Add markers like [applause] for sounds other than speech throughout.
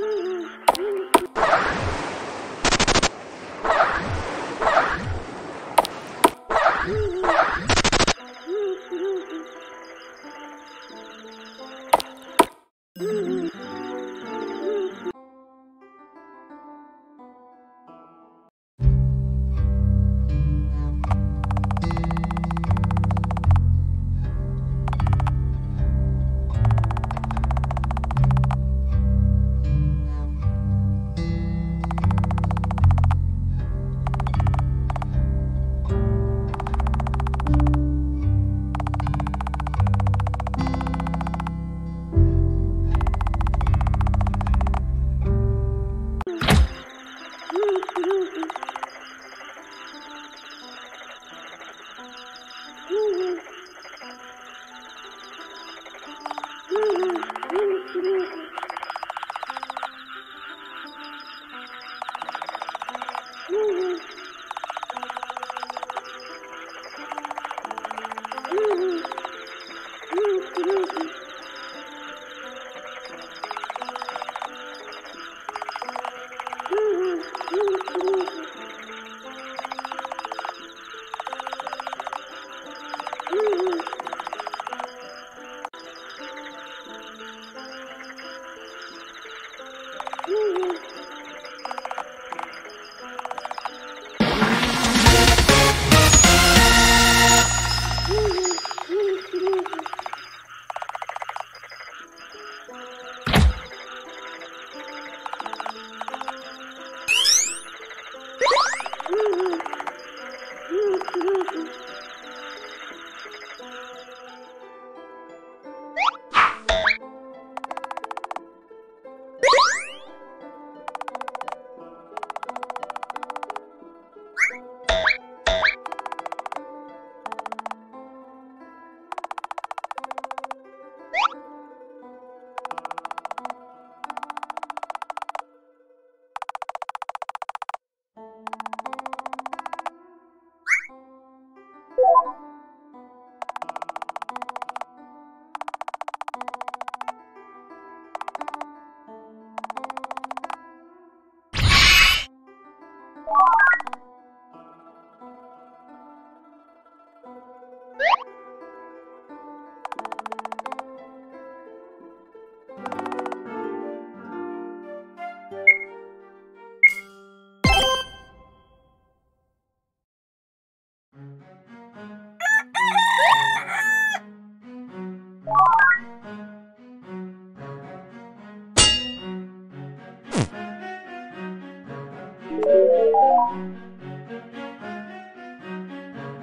Mm-hmm. [laughs]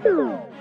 Ooh.